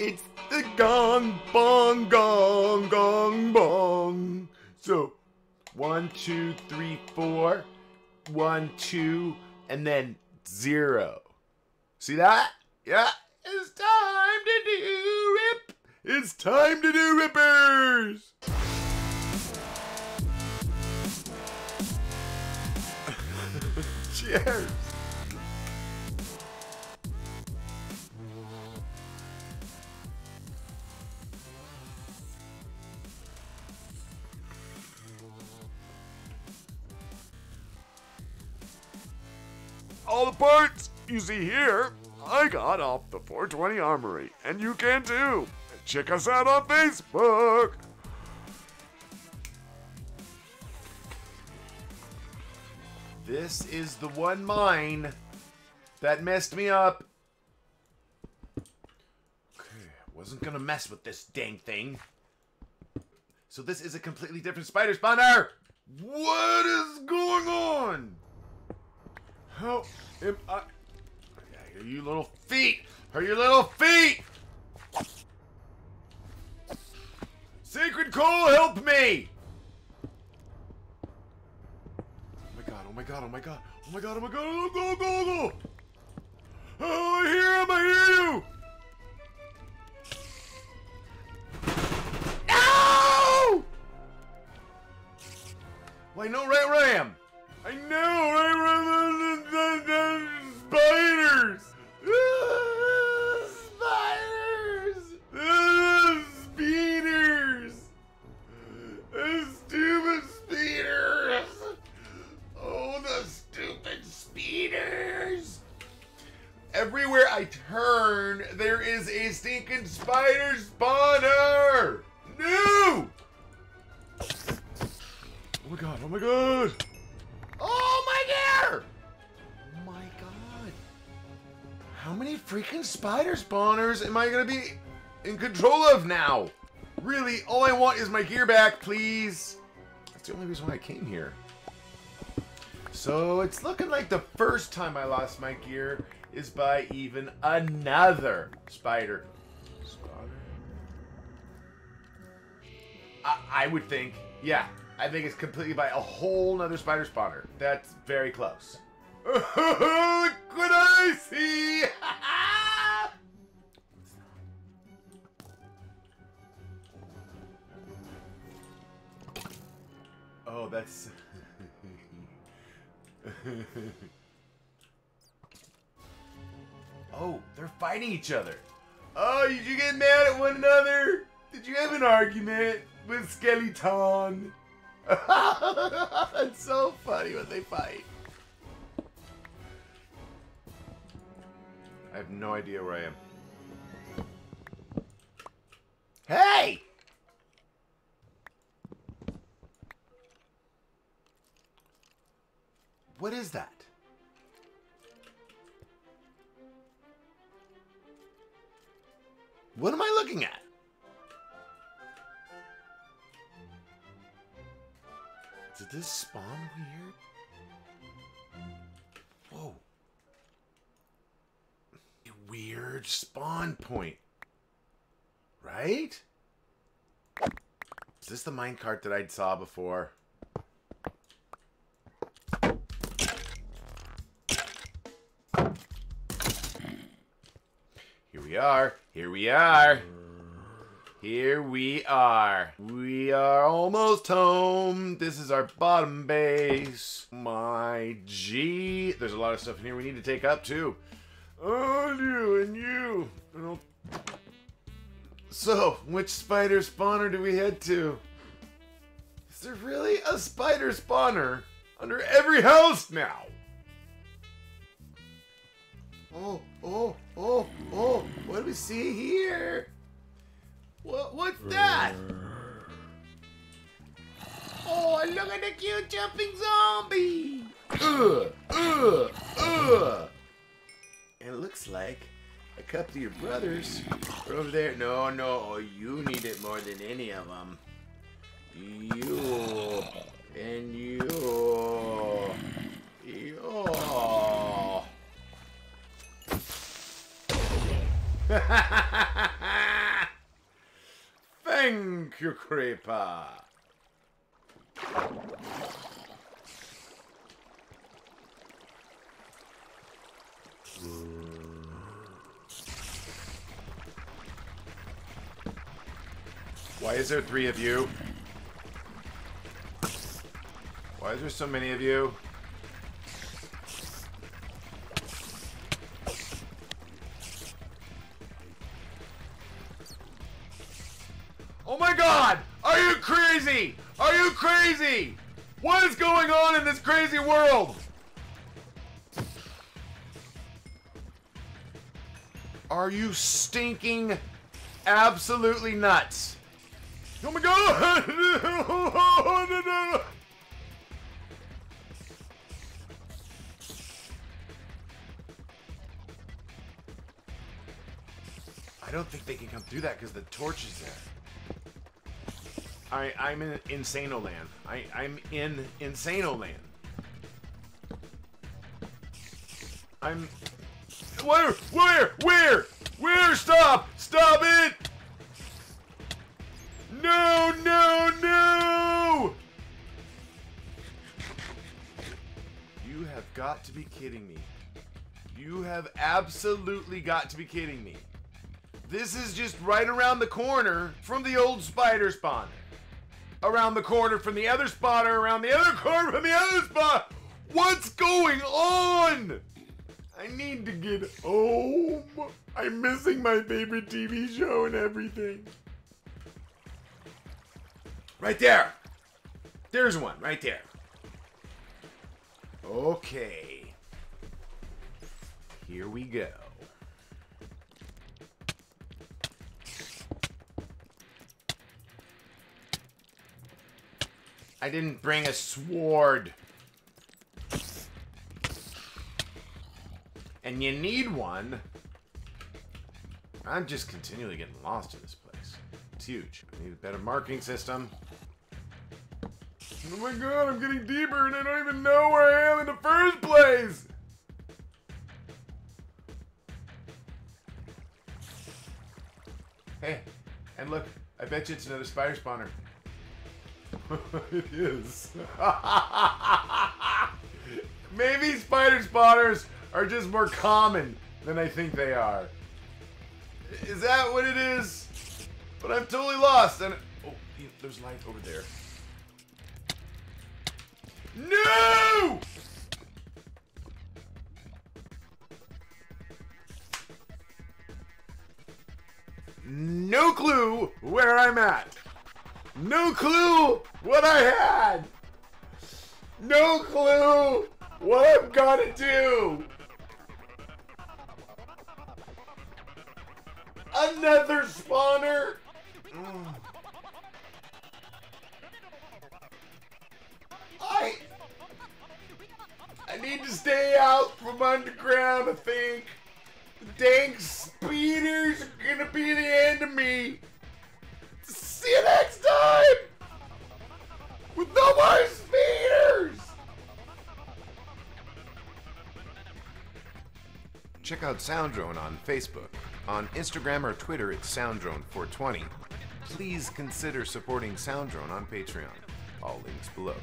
It's the gong, bong, gong, gong, bong. So, one, two, three, four, one, two, and then zero. See that? Yeah. It's time to do rip. It's time to do rippers. Cheers. All the parts you see here, I got off the 420 Armory, and you can too. Check us out on Facebook. This is the one mine that messed me up. Okay, wasn't gonna mess with this dang thing. So this is a completely different spider spawner. What is going? How am I? Hear you little feet. Are your little feet? Sacred coal, help me! Oh my god, oh my god, oh my god, oh my god, oh my god, oh, go, go, go! Oh, I hear him, I hear you! No! Well, right where I know right Everywhere I turn, there is a stinking spider spawner! No! Oh my god, oh my god! Oh my god! Oh my god. How many freaking spider spawners am I gonna be in control of now? Really, all I want is my gear back, please. That's the only reason why I came here. So it's looking like the first time I lost my gear is by even another spider. Spider. I, I would think, yeah, I think it's completely by a whole nother spider spawner. That's very close. Look what I see! oh, that's. oh, they're fighting each other. Oh, did you get mad at one another? Did you have an argument with Skeleton? That's so funny when they fight. I have no idea where I am. Hey! What is that? What am I looking at? Did this spawn weird? Whoa. A weird spawn point. Right? Is this the minecart that I saw before? We are. Here we are. Here we are. We are almost home. This is our bottom base. My G. There's a lot of stuff in here we need to take up too. Oh, you and you. So, which spider spawner do we head to? Is there really a spider spawner under every house now? Oh, oh, oh, oh. What do we see here? What, what's that? Oh, look at the cute jumping zombie! Ugh, ugh, ugh. It looks like a couple of your brothers are over there. No, no, oh, you need it more than any of them. You and you. You. Thank you, Creeper. Why is there three of you? Why is there so many of you? Crazy? What is going on in this crazy world? Are you stinking absolutely nuts? Oh my god! I don't think they can come through that because the torch is there. I, I'm in Insano Land. I, I'm in Insano Land. I'm. Where? Where? Where? Where? Stop! Stop it! No! No! No! You have got to be kidding me. You have absolutely got to be kidding me. This is just right around the corner from the old spider spawner. Around the corner from the other spawner, around the other corner from the other spot. What's going on? I need to get home. I'm missing my favorite TV show and everything. Right there. There's one, right there. Okay. Here we go. I didn't bring a sword. And you need one. I'm just continually getting lost in this place. It's huge. I need a better marking system. Oh my god, I'm getting deeper and I don't even know where I am in the first place! Hey, and look, I bet you it's another spider spawner. it is. Maybe spider spawners are just more common than I think they are. Is that what it is? But I'm totally lost. And oh, there's light over there. No! No clue where I'm at. No clue what I had. No clue what I'm gonna do. Another spawner. Mm. I I need to stay out from underground, I think. The dang speeders are gonna be the end of me. See you next time! With no more speeders! Check out Soundrone on Facebook. On Instagram or Twitter, it's Soundrone420. Please consider supporting Soundrone on Patreon. All links below.